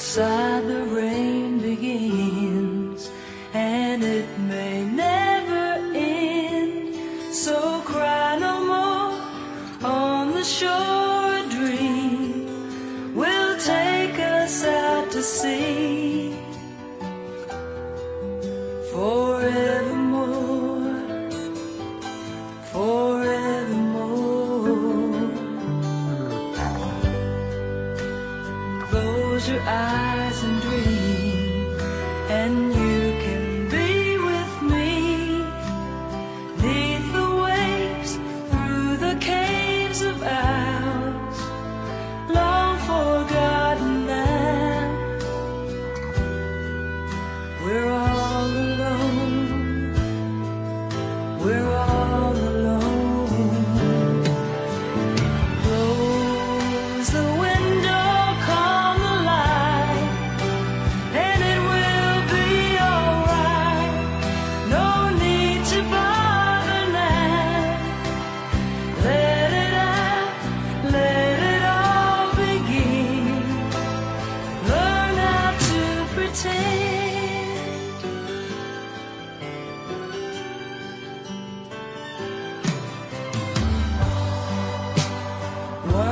Outside the rain begins and it may never end. So cry no more on the shore. and dream and you can be with me. Lead the waves through the caves of ours long forgotten man we're all alone. We're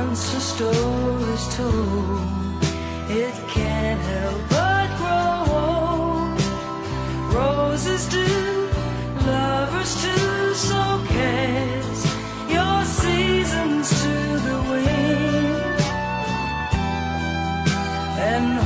Once a story's told, it can't help but grow old. Roses do, lovers too, so cares your seasons to the wind. And